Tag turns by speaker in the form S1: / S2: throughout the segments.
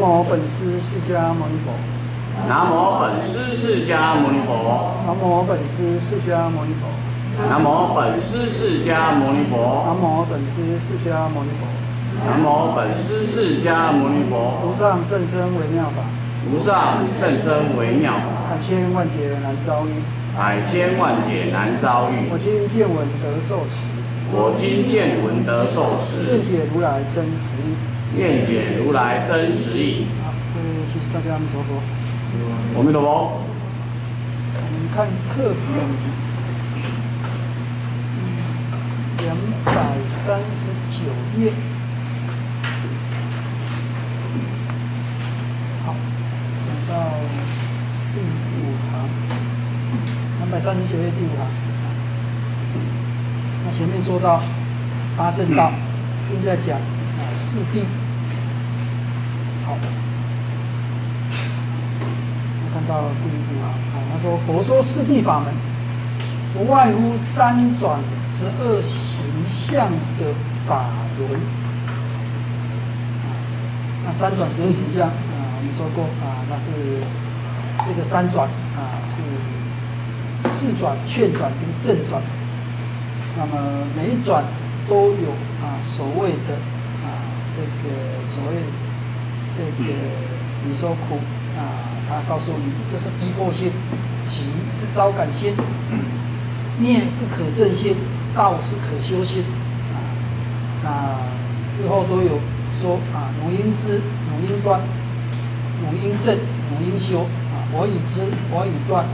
S1: 南无本师释迦牟尼佛。
S2: 南无本师释迦牟尼佛。
S1: 南无本师释迦牟尼佛。
S2: 南无本师释迦牟尼佛。
S1: 南无本师释迦牟尼佛。
S2: 南无本师释迦牟尼佛。
S1: 无上甚深微妙法。
S2: 无上甚深微妙法。
S1: 百千万劫难遭遇。
S2: 百千万劫难遭遇。
S1: 我今见闻得受持。
S2: 我今见闻得受持。
S1: 愿解如来真实义。
S2: 愿解如来真实义。
S1: 好，各位居士大家阿弥陀佛。
S2: 阿弥陀佛。
S1: 我们看课本两百三十九页。好，讲到第五行，两百三十九页第五行。那前面说到八正道，是不是在讲啊四谛。好，看到第五行啊，他说佛说四谛法门，不外乎三转十二形象的法轮。啊，那三转十二形象啊，我们说过啊，那是这个三转啊是四转、劝转跟正转。那么每一转都有啊所谓的啊这个所谓这个你说苦啊，他告诉你这是逼迫心，急是招感心，念是可证心，道是可修心啊。那之后都有说啊，汝应知，汝应断，汝应正，汝应修啊。我已知，我已断，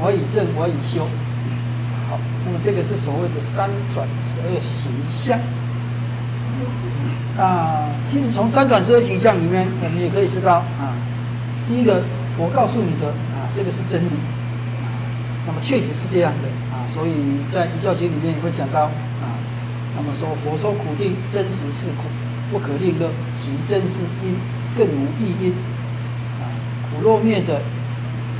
S1: 我已正，我已修。好，那么这个是所谓的三转十二形象。啊，其实从三转十二形象里面，我们也可以知道啊，第一个佛告诉你的啊，这个是真理啊，那么确实是这样的啊，所以在《一教经》里面也会讲到啊，那么说佛说苦地真实是苦，不可令乐，其真是因，更无异因啊，苦若灭者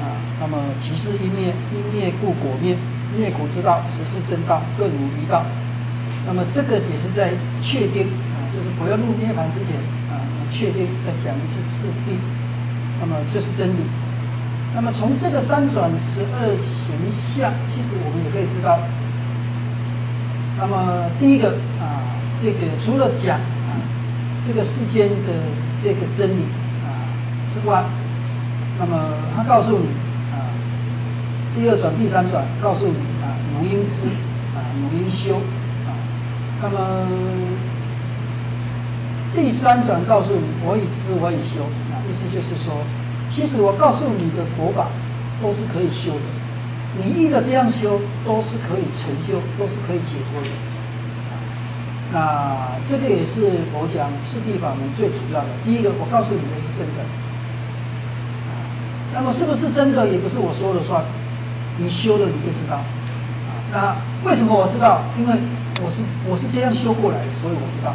S1: 啊，那么即是因灭，因灭故果灭。灭苦之道，实是真道，更无余道。那么这个也是在确定，佛要入涅盘之前啊，我确定再讲一次四谛，那么这是真理。那么从这个三转十二形象，其实我们也可以知道，那么第一个啊，这个除了讲啊这个世间的这个真理啊之外，那么他告诉你啊。第二转、第三转，告诉你啊，汝应知啊，汝应修啊。那么第三转告诉你，我已知，我已修那。意思就是说，其实我告诉你的佛法都是可以修的，你依着这样修，都是可以成就，都是可以解脱的。那这个也是佛讲四谛法门最主要的。第一个，我告诉你的是真的。那么是不是真的，也不是我说了算。你修了，你就知道，那为什么我知道？因为我是我是这样修过来的，所以我知道，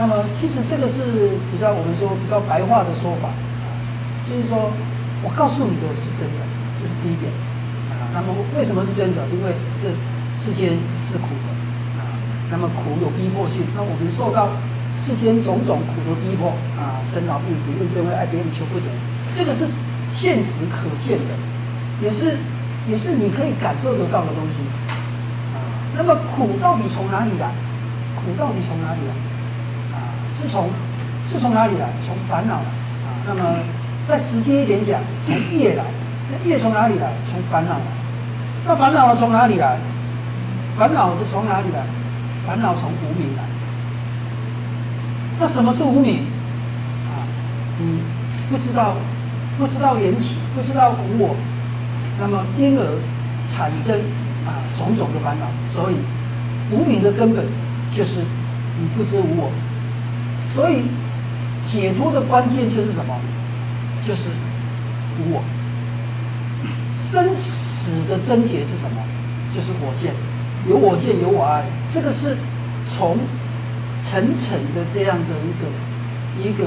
S1: 那么其实这个是比较我们说比较白话的说法，啊，就是说我告诉你的是真的，这是第一点，啊，那么为什么是真的？因为这世间是苦的，啊，那么苦有逼迫性，那我们受到世间种种苦的逼迫，啊，生老病死、怨憎会、爱别离、求不得，这个是现实可见的。也是，也是你可以感受得到的东西，啊，那么苦到底从哪里来？苦到底从哪里来？是从，是从哪里来？从烦恼来，啊，那么再直接一点讲，从业来。那业从哪里来？从烦恼来。那烦恼从哪里来？烦恼的从哪里来？烦恼从无名来。那什么是无名？啊，你不知道，不知道缘起，不知道无我。那么，因而产生啊种种的烦恼，所以无名的根本就是你不知无我，所以解脱的关键就是什么？就是我。生死的症结是什么？就是我见，有我见，有我爱。这个是从层层的这样的一个一个。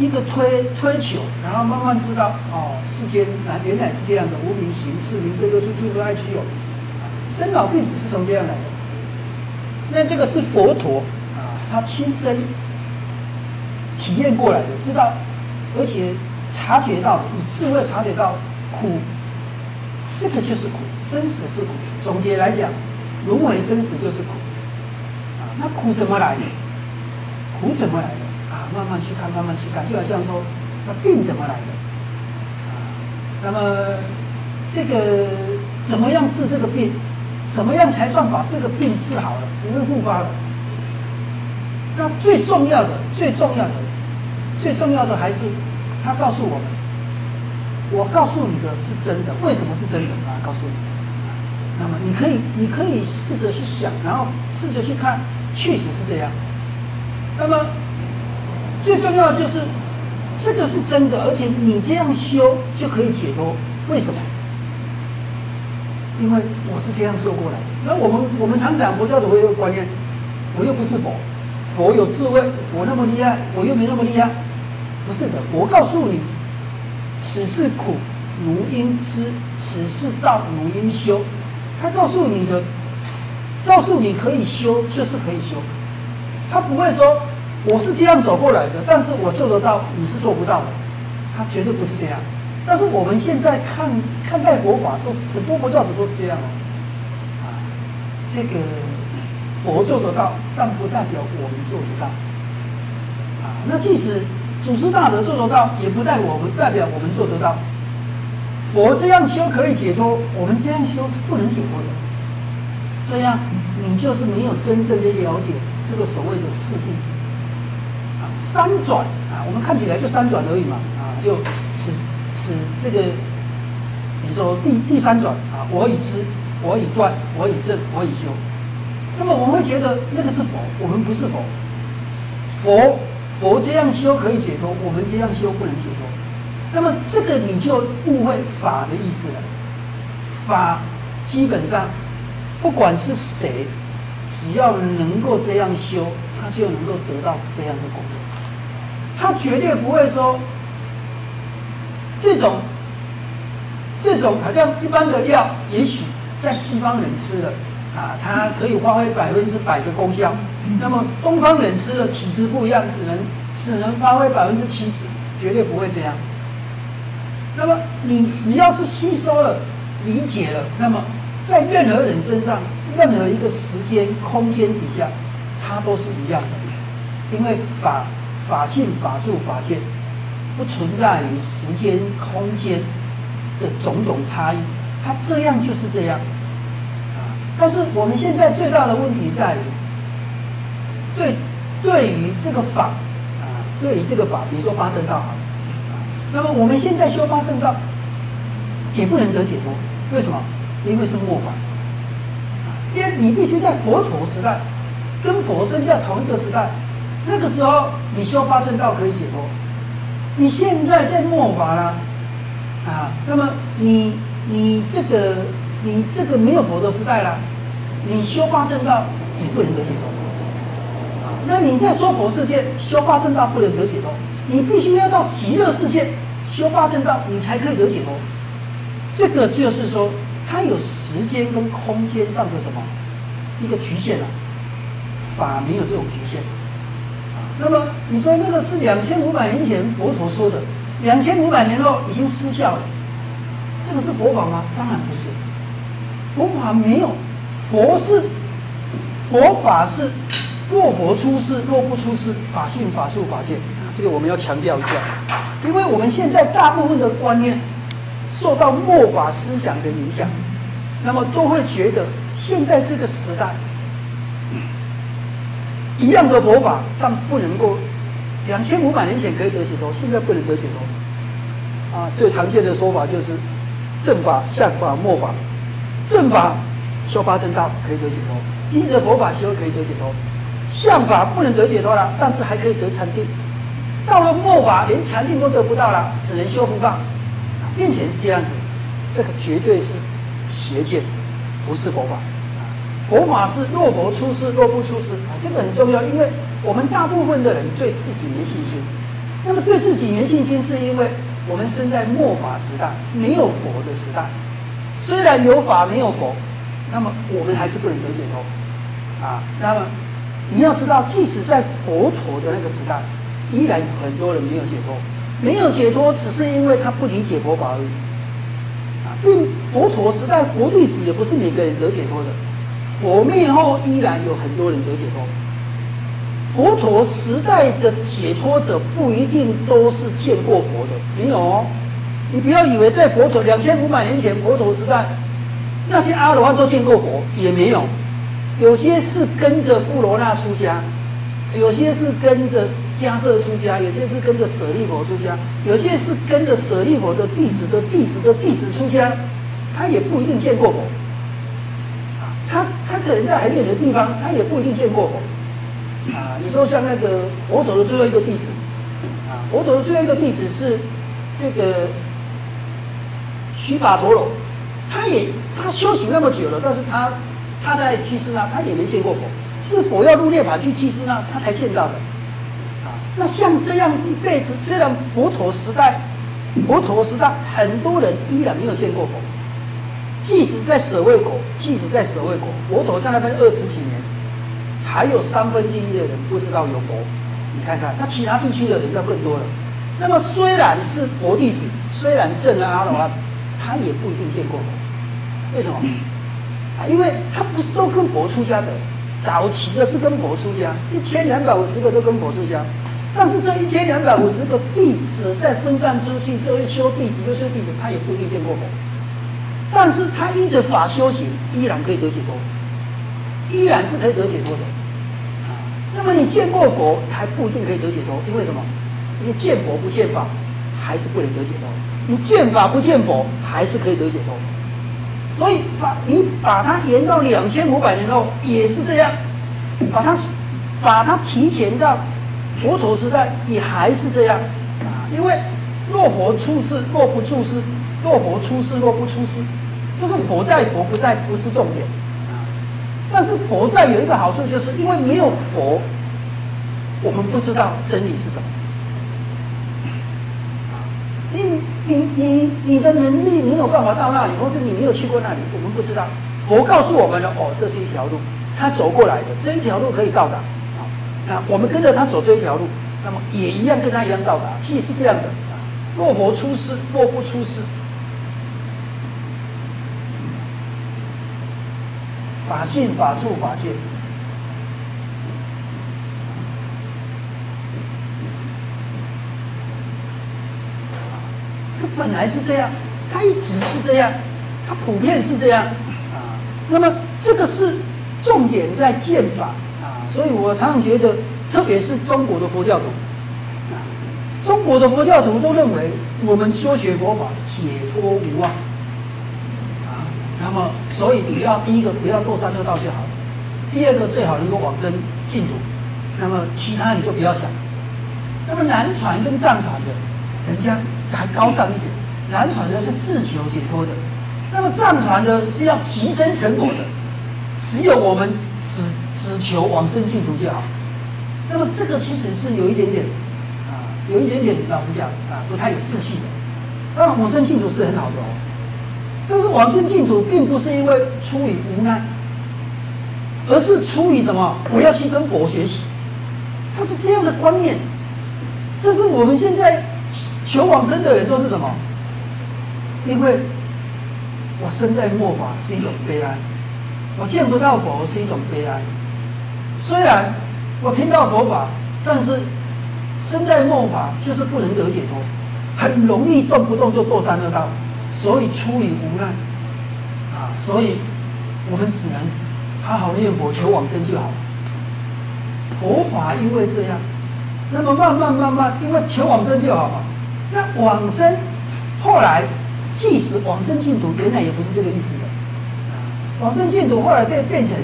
S1: 一个推推求，然后慢慢知道哦，世间啊原来是这样的，无名行事，名色六处，处处爱具有，生老病死是从这样来的。那这个是佛陀，他亲身体验过来的，知道，而且察觉到，以智慧察觉到苦，这个就是苦，生死是苦。总结来讲，轮回生死就是苦。啊，那苦怎么来的？苦怎么来的？啊，慢慢去看，慢慢去看，就好像说，那病怎么来的？啊，那么这个怎么样治这个病？怎么样才算把这个病治好了，不会复发了？那最重要的，最重要的，最重要的还是他告诉我们，我告诉你的是真的，为什么是真的啊？告诉你，那么你可以，你可以试着去想，然后试着去看，确实是这样。那么最重要的就是这个是真的，而且你这样修就可以解脱。为什么？因为我是这样说过来的。那我们我们常讲佛教的有一个观念，我又不是佛，佛有智慧，佛那么厉害，我又没那么厉害。不是的，佛告诉你，此事苦，如应知；此事道，如应修。他告诉你的，告诉你可以修，就是可以修。他不会说我是这样走过来的，但是我做得到，你是做不到的。他绝对不是这样。但是我们现在看看待佛法，都是很多佛教徒都是这样哦，啊，这个佛做得到，但不代表我们做得到，啊，那即使祖师大德做得到，也不代我们代表我们做得到。佛这样修可以解脱，我们这样修是不能解脱的。这样你就是没有真正的了解这个所谓的四谛，啊，三转啊，我们看起来就三转而已嘛，啊，就此。此这个，你说第第三转啊，我已知，我已断，我已证，我已修。那么我们会觉得那个是佛，我们不是佛。佛佛这样修可以解脱，我们这样修不能解脱。那么这个你就误会法的意思了。法基本上不管是谁，只要能够这样修，他就能够得到这样的果。他绝对不会说。这种，这种好像一般的药，也许在西方人吃了，啊，它可以发挥百分之百的功效。那么东方人吃了，体质不一样，只能只能发挥百分之七十，绝对不会这样。那么你只要是吸收了、理解了，那么在任何人身上、任何一个时间、空间底下，它都是一样的，因为法法性、法住、法见。不存在于时间、空间的种种差异，它这样就是这样啊。但是我们现在最大的问题在于，对对于这个法啊，对于这个法，比如说八正道啊，那么我们现在修八正道也不能得解脱，为什么？因为是末法啊，因为你必须在佛陀时代跟佛生在同一个时代，那个时候你修八正道可以解脱。你现在在末法了，啊，那么你你这个你这个没有佛的时代了，你修八正道也不能得解脱，啊，那你在娑婆世界修八正道不能得解脱，你必须要到极乐世界修八正道，你才可以得解脱。这个就是说，它有时间跟空间上的什么一个局限了，法没有这种局限。那么你说那个是两千五百年前佛陀说的，两千五百年后已经失效了，这个是佛法吗？当然不是，佛法没有，佛是佛法是若佛出世，若不出世，法性法住法见，这个我们要强调一下，因为我们现在大部分的观念受到末法思想的影响，那么都会觉得现在这个时代。一样的佛法，但不能够两千五百年前可以得解脱，现在不能得解脱。啊，最常见的说法就是正法、相法、末法。正法修八正道可以得解脱，依着佛法修可以得解脱；相法不能得解脱了，但是还可以得禅定。到了末法，连禅定都得不到了，只能修福报。并且是这样子，这个绝对是邪见，不是佛法。佛法是若佛出世，若不出世啊，这个很重要，因为我们大部分的人对自己没信心。那么对自己没信心，是因为我们生在末法时代，没有佛的时代。虽然有法没有佛，那么我们还是不能得解脱啊。那么你要知道，即使在佛陀的那个时代，依然很多人没有解脱，没有解脱，只是因为他不理解佛法而已。啊，并佛陀时代佛弟子也不是每个人得解脱的，佛灭后依然有很多人得解脱。佛陀时代的解脱者不一定都是见过佛的，没有哦。你不要以为在佛陀两千五百年前佛陀时代，那些阿罗汉都见过佛，也没有。有些是跟着富罗那出家，有些是跟着迦摄出家，有些是跟着舍利佛出家，有些是跟着舍利佛的弟子的弟子的弟子出家，他也不一定见过佛。啊，他他可能在很远的地方，他也不一定见过佛。啊，你说像那个佛陀的最后一个弟子，啊，佛陀的最后一个弟子是这个须跋陀罗，他也他修行那么久了，但是他他在居士那他也没见过佛，是佛要入涅槃去居士那他才见到的。啊，那像这样一辈子，虽然佛陀时代，佛陀时代很多人依然没有见过佛，即使在舍卫国，即使在舍卫国，佛陀在那边二十几年。还有三分之一的人不知道有佛，你看看，那其他地区的人就更多了。那么虽然是佛弟子，虽然证了阿罗汉，他也不一定见过佛。为什么？啊，因为他不是都跟佛出家的，早期的是跟佛出家，一千两百五十个都跟佛出家。但是这一千两百五十个弟子再分散出去，就会修弟子，又修弟子，他也不一定见过佛。但是他依着法修行，依然可以得解脱，依然是可以得解脱的。啊那么你见过佛还不一定可以得解脱，因为什么？因为见佛不见法，还是不能得解脱；你见法不见佛，还是可以得解脱。所以把你把它延到两千五百年后也是这样，把它把它提前到佛陀时代也还是这样啊。因为若佛出世，若不出世；若佛出世，若不出世，就是佛在佛不在不是重点啊。但是佛在有一个好处，就是因为没有佛，我们不知道真理是什么。你你你你的能力没有办法到那里，或是你没有去过那里，我们不知道。佛告诉我们了，哦，这是一条路，他走过来的这一条路可以到达。啊，那我们跟着他走这一条路，那么也一样跟他一样到达。其实是这样的啊，若佛出世，若不出世。法性、法住、法界，本来是这样，它一直是这样，它普遍是这样啊。那么这个是重点在剑法啊，所以我常常觉得，特别是中国的佛教徒啊，中国的佛教徒都认为我们修学佛法解脱无望啊。那么，所以只要第一个不要堕三恶道就好了，第二个最好能够往生净土，那么其他你就不要想。那么南传跟藏传的，人家还高尚一点，南传呢是自求解脱的，那么藏传呢是要提升成果的，只有我们只只求往生净土就好。那么这个其实是有一点点啊，有一点点老实讲啊，不太有志气的。当然往生净土是很好的哦。但是往生净土并不是因为出于无奈，而是出于什么？我要去跟佛学习，他是这样的观念。但是我们现在求往生的人都是什么？因为我生在末法是一种悲哀，我见不到佛是一种悲哀。虽然我听到佛法，但是生在末法就是不能得解脱，很容易动不动就堕三恶道。所以出于无奈，啊，所以我们只能好好念佛求往生就好。佛法因为这样，那么慢慢慢慢，因为求往生就好嘛。那往生后来，即使往生净土，原来也不是这个意思的。啊，往生净土后来变变成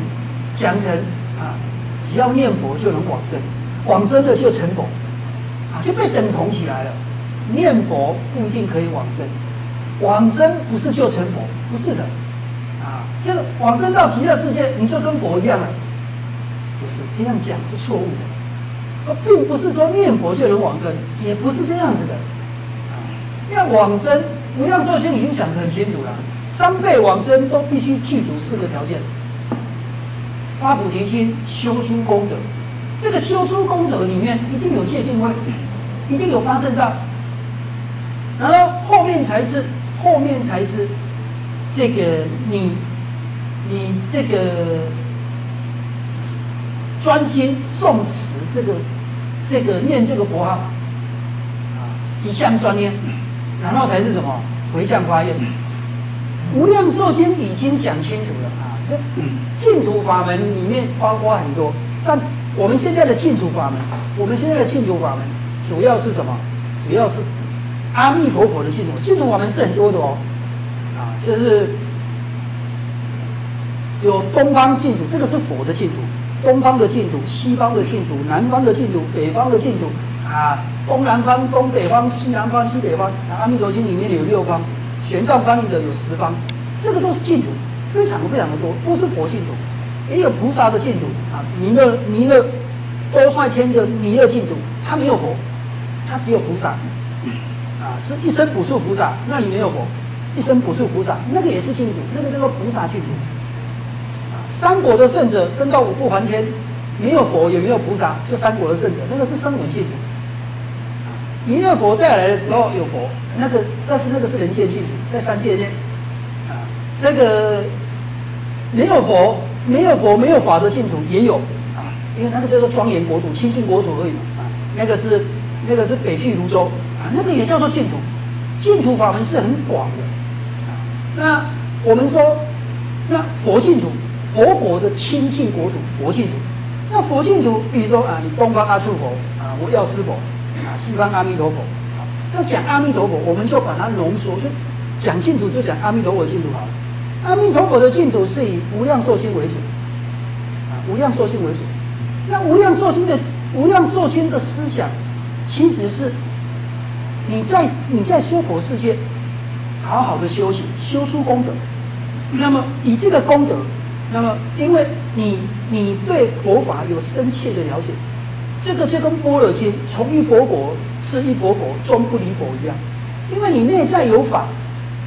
S1: 讲成啊，只要念佛就能往生，往生了就成佛，啊，就被等同起来了。念佛不一定可以往生。往生不是就成佛，不是的，啊，就是往生到极乐世界，你就跟佛一样了，不是这样讲是错误的，而并不是说念佛就能往生，也不是这样子的，因为往生，无量寿经已经讲得很清楚了，三辈往生都必须具足四个条件：发菩提心、修诸功德、这个修诸功德里面一定有戒定慧，一定有八正道，然后后面才是后面才是这个你你这个专心诵持这个这个念这个佛号啊，一向专念，然后才是什么回向发愿。无量寿经已经讲清楚了啊，这净土法门里面包括很多，但我们现在的净土法门，我们现在的净土法门主要是什么？主要是阿弥陀佛的净土。净土法门是很多的哦，啊，就是有东方净土，这个是佛的净土；东方的净土、西方的净土、南方的净土、北方的净土啊，东南方、东北方、西南方、西北方。阿弥陀经里面有六方。玄奘翻译的有十方，这个都是净土，非常非常的多，都是佛净土，也有菩萨的净土啊。弥勒弥勒多帅天的弥勒净土，他没有佛，他只有菩萨啊，是一生补处菩萨，那里没有佛，一生补处菩萨，那个也是净土，那个叫做菩萨净土啊。三国的圣者升到五不还天，没有佛也没有菩萨，就三国的圣者，那个是声闻净土。弥勒佛再来的时候有佛，那个但是那个是人间净土，在三界内，啊，这个没有佛、没有佛、没有法的净土也有。啊，因为那个叫做庄严国土、清净国土而已嘛，啊，那个是那个是北去泸州。啊，那个也叫做净土，净土法门是很广的。啊。那我们说，那佛净土、佛国的清净国土、佛净土，那佛净土，比如说啊，你东方阿处佛啊，我药师佛。西方阿弥陀佛，好，那讲阿弥陀佛，我们就把它浓缩，就讲净土就讲阿弥陀佛净土好了。阿弥陀佛的净土是以无量寿经为主，啊，无量寿经为主。那无量寿经的无量寿经的思想，其实是你在你在娑婆世界好好的修行，修出功德。那么以这个功德，那么因为你你对佛法有深切的了解。这个就跟《般若经》从一佛国至一佛国，终不离佛一样，因为你内在有法，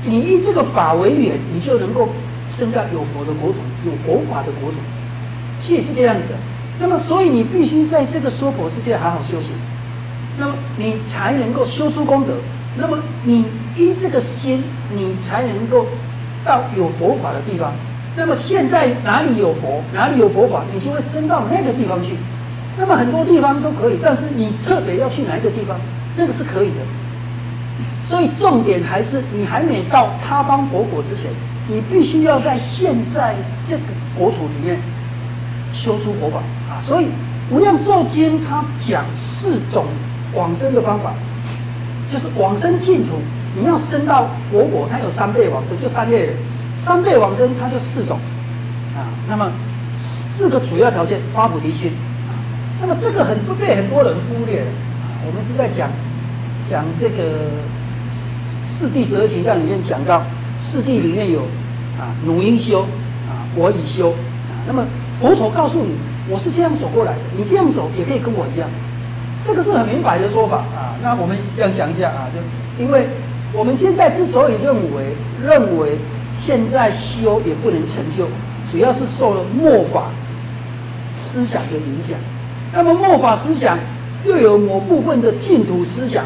S1: 你以这个法为缘，你就能够生在有佛的国土，有佛法的国土，其实是这样子的。那么，所以你必须在这个娑婆世界好好修行，那么你才能够修出功德。那么你依这个心，你才能够到有佛法的地方。那么现在哪里有佛，哪里有佛法，你就会升到那个地方去。那么很多地方都可以，但是你特别要去哪一个地方，那个是可以的。所以重点还是你还没到他方佛国之前，你必须要在现在这个国土里面修出佛法啊。所以《无量寿经》它讲四种往生的方法，就是往生净土，你要生到佛国，它有三倍往生，就三类人。三倍往生它就四种啊。那么四个主要条件：发菩提心。那么这个很不被很多人忽略了啊！我们是在讲讲这个四谛十二形象里面讲到四谛里面有啊，汝应修啊，我已修啊。那么佛陀告诉你，我是这样走过来的，你这样走也可以跟我一样，这个是很明白的说法啊。那我们这样讲一下啊，就因为我们现在之所以认为认为现在修也不能成就，主要是受了末法思想的影响。那么末法思想又有某部分的净土思想，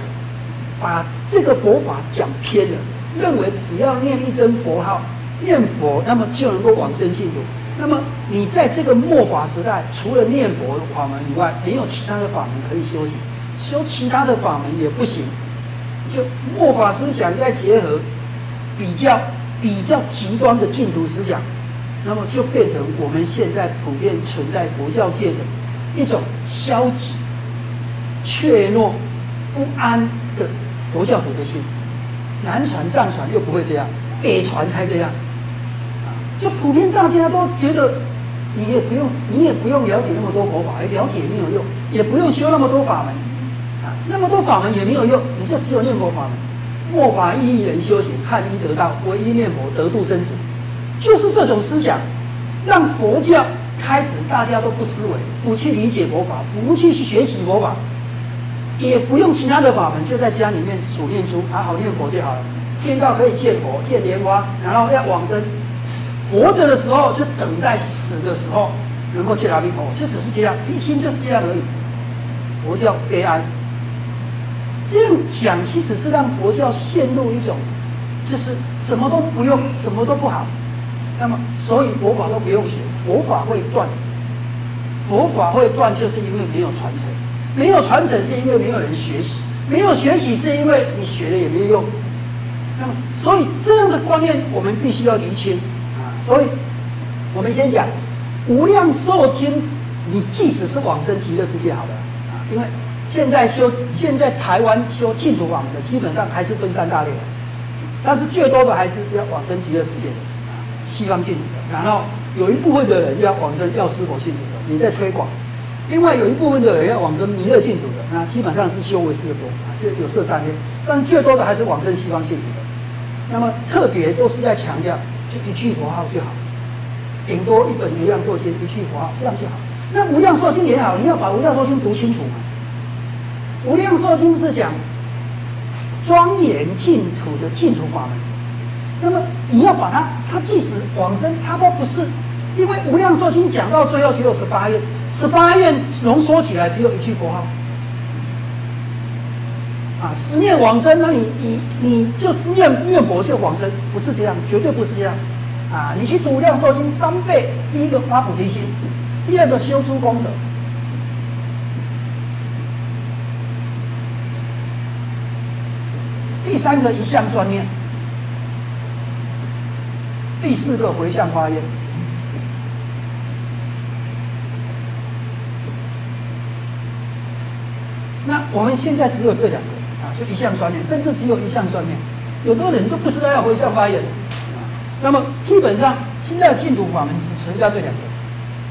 S1: 把这个佛法讲偏了，认为只要念一声佛号，念佛，那么就能够往生净土。那么你在这个末法时代，除了念佛的法门以外，没有其他的法门可以修行，修其他的法门也不行。就末法思想再结合比较比较极端的净土思想，那么就变成我们现在普遍存在佛教界的。一种消极、怯懦、不安的佛教徒的心，南传藏传又不会这样，北传才这样，啊，就普遍大家都觉得，你也不用，你也不用了解那么多佛法，了解也没有用，也不用修那么多法门，啊，那么多法门也没有用，你就只有念佛法门，末法一一人修行，汉一得道，唯一念佛得度生死，就是这种思想，让佛教。开始大家都不思维，不去理解佛法，不去学习佛法，也不用其他的法门，就在家里面数念珠，好好念佛就好了。念到可以见佛、见莲花，然后要往生，活着的时候就等待死的时候能够见阿弥陀佛，就只是这样，一心就是这样而已。佛教悲哀，这样讲其实是让佛教陷入一种，就是什么都不用，什么都不好。那么，所以佛法都不用学，佛法会断。佛法会断，就是因为没有传承，没有传承是因为没有人学习，没有学习是因为你学了也没有用。那么，所以这样的观念我们必须要厘清啊。所以，我们先讲《无量寿经》，你即使是往生极乐世界好了啊，因为现在修现在台湾修净土法门的，基本上还是分三大类的，但是最多的还是要往生极乐世界的啊，西方净土的，然后有一部分的人要往生药师佛净土的，你在推广。另外有一部分的人要往生弥勒净土的，那基本上是修为师的多，就有色三天，但是最多的还是往生西方净土的。那么特别都是在强调，就一句佛号就好，顶多一本无量寿经，一句佛号这样就好。那无量寿经也好，你要把无量寿经读清楚嘛。无量寿经是讲庄严净土的净土法门，那么你要把它，它即使往生，它都不是，因为无量寿经讲到最后只有十八页，十八页浓缩起来只有一句佛号。啊，十念往生，那你你你就念念佛就往生，不是这样，绝对不是这样。啊，你去读《量寿经》三倍，第一个发菩提心，第二个修诸功德，第三个一向专念，第四个回向发愿。那我们现在只有这两个啊。就一项专念，甚至只有一项专念，有的人都不知道要回向发言啊。那么基本上现在净土法门只持下这两个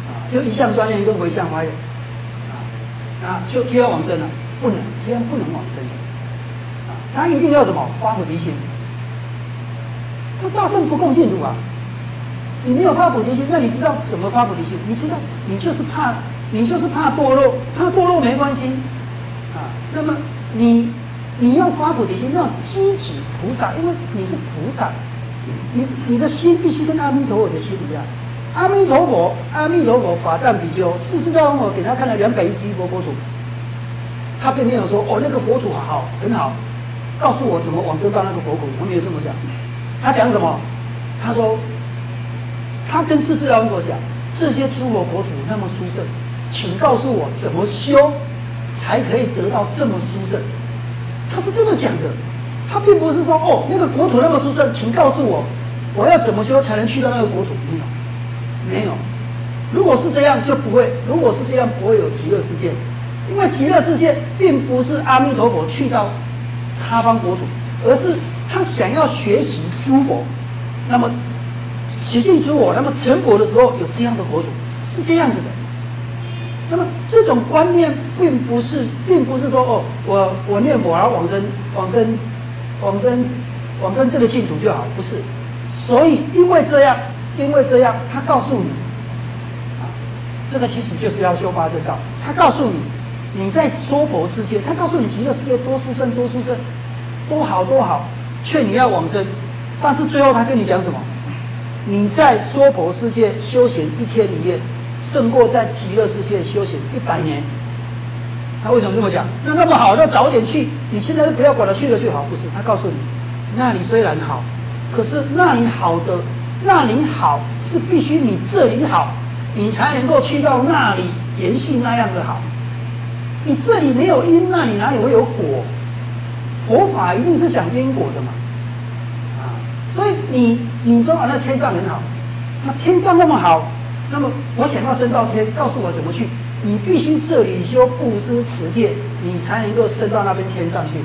S1: 啊，就一项专念跟回向发言啊，啊就就要往生了，不能这样不能往生啊，他一定要什么发菩提心。他大圣不共净土啊，你没有发菩提心，那你知道怎么发菩提心？你知道你就是怕你就是怕堕落，怕堕落没关系。那么你。你要发菩提心，要积极菩萨，因为你是菩萨，你你的心必须跟阿弥陀佛的心一样。阿弥陀佛，阿弥陀佛，法藏比丘，世智大王我给他看了两百一十一佛国土，他并没有说哦那个佛土好很好，告诉我怎么往生到那个佛土，他没有这么讲。他讲什么？他说，他跟世智大王我讲，这些诸佛国土那么殊胜，请告诉我怎么修，才可以得到这么殊胜。他是这么讲的，他并不是说哦，那个国土那么殊胜，请告诉我，我要怎么修才能去到那个国土？没有，没有。如果是这样，就不会；如果是这样，不会有极乐世界，因为极乐世界并不是阿弥陀佛去到他方国土，而是他想要学习诸佛，那么学尽诸佛，那么成佛的时候有这样的国土，是这样子的。那么这种观念并不是，并不是说哦，我我念佛而往生，往生，往生，往生这个净土就好，不是。所以因为这样，因为这样，他告诉你，啊，这个其实就是要修八正道。他告诉你，你在娑婆世界，他告诉你极乐世界多殊胜，多殊胜，多好多好，劝你要往生。但是最后他跟你讲什么？你在娑婆世界修行一天一夜。胜过在极乐世界修行一百年。他为什么这么讲？那那么好，那早点去。你现在就不要管他去了就好。不是，他告诉你，那里虽然好，可是那里好的，那里好是必须你这里好，你才能够去到那里延续那样的好。你这里没有因，那里哪里会有果？佛法一定是讲因果的嘛。啊，所以你你说啊，那天上很好，那天上那么好。那么我想要升到天，告诉我怎么去？你必须这里修布施持戒，你才能够升到那边天上去。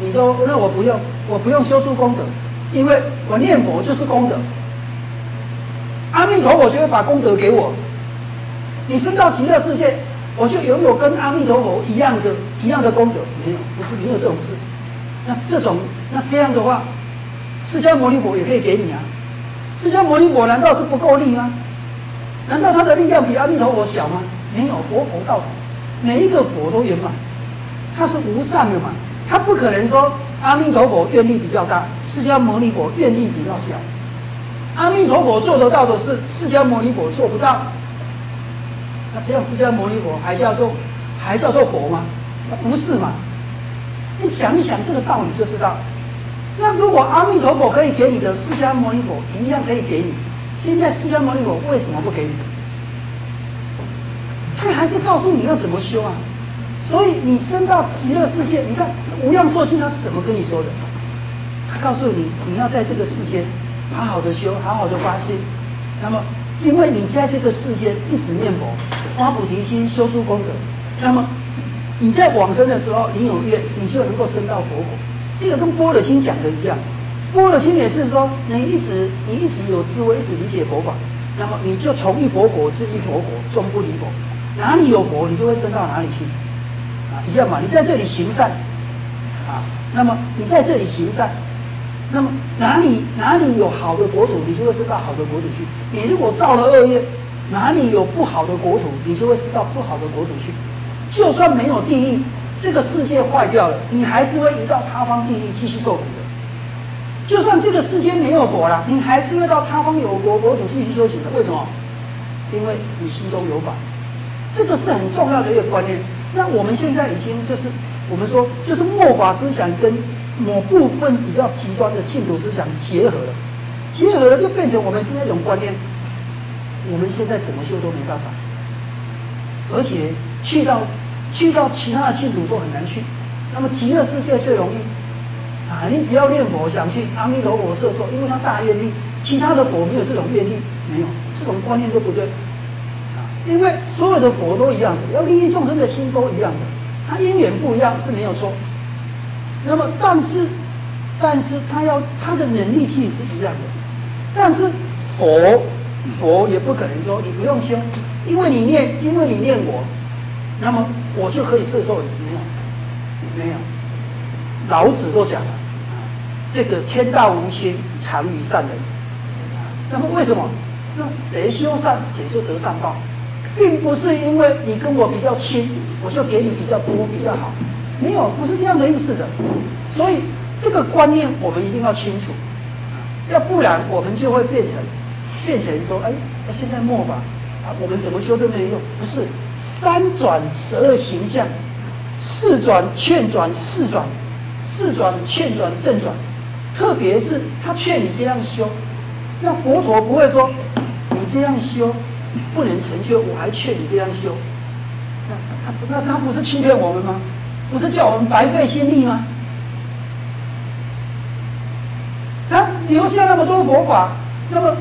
S1: 你说那我不用，我不用修出功德，因为我念佛就是功德。阿弥陀佛就会把功德给我。你升到极乐世界，我就拥有跟阿弥陀佛一样的、一样的功德。没有，不是没有这种事。那这种那这样的话，释迦牟尼佛也可以给你啊。释迦牟尼佛难道是不够力吗？难道他的力量比阿弥陀佛小吗？没有，佛佛道同，每一个佛都圆满，他是无上的嘛，他不可能说阿弥陀佛愿力比较大，释迦牟尼佛愿力比较小。阿弥陀佛做得到的事，释迦牟尼佛做不到。那这样释迦牟尼佛还叫做还叫做佛吗？那不是嘛？你想一想这个道理就知道。那如果阿弥陀佛可以给你的，释迦牟尼佛一样可以给你。现在释迦牟尼佛为什么不给你？他还是告诉你要怎么修啊。所以你升到极乐世界，你看无量寿经他是怎么跟你说的？他告诉你，你要在这个世间好好的修，好好的发心。那么，因为你在这个世间一直念佛，发菩提心，修诸功德，那么你在往生的时候，你有愿，你就能够升到佛果。这个跟般若经讲的一样，般若经也是说，你一直你一直有智慧，一直理解佛法，那么你就从一佛果至一佛果，终不离佛。哪里有佛，你就会升到哪里去。啊，一样嘛。你在这里行善，啊，那么你在这里行善。那么哪里哪里有好的国土，你就会升到好的国土去。你如果造了恶业，哪里有不好的国土，你就会升到不好的国土去。就算没有地狱，这个世界坏掉了，你还是会移到他方地狱继续受苦。就算这个世间没有佛了，你还是会到他方有国国土继续修行的。为什么？因为你心中有法，这个是很重要的一个观念。那我们现在已经就是我们说就是末法思想跟。某部分比较极端的净土思想结合了，结合了就变成我们现在一种观念。我们现在怎么修都没办法，而且去到去到其他的净土都很难去。那么极乐世界最容易！你只要念佛想去阿弥陀佛摄受，因为他大愿力，其他的佛没有这种愿力，没有这种观念都不对啊！因为所有的佛都一样的，要利益众生的心都一样的，他因缘不一样是没有错。那么，但是，但是他要他的能力其实是一样的，但是佛佛也不可能说你不用修，因为你念，因为你念我，那么我就可以摄受你，没有，没有，老子都讲了，这个天道无亲，常于善人，那么为什么？那谁修善，谁就得善报，并不是因为你跟我比较亲，我就给你比较多比较好。没有，不是这样的意思的，所以这个观念我们一定要清楚，要不然我们就会变成，变成说，哎，现在末法啊，我们怎么修都没有用。不是三转十二形象，四转劝转四转，四转劝转正转，特别是他劝你这样修，那佛陀不会说你这样修不能成就，我还劝你这样修，那他那他不是欺骗我们吗？不是叫我们白费心力吗？他留下那么多佛法，那么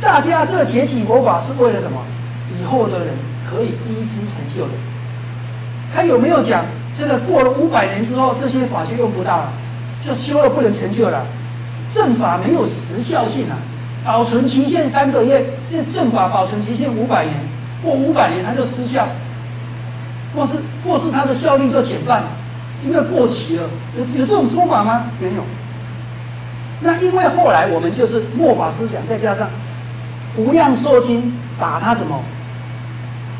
S1: 大家设结起佛法是为了什么？以后的人可以依之成就的。他有没有讲这个过了五百年之后，这些法就用不到了，就修了不能成就了？正法没有时效性啊，保存期限三个月，这正法保存期限五百年，过五百年它就失效。或是或是它的效力就减半，因为过期了，有有这种说法吗？没有。那因为后来我们就是末法思想，再加上无量寿经，把它什么，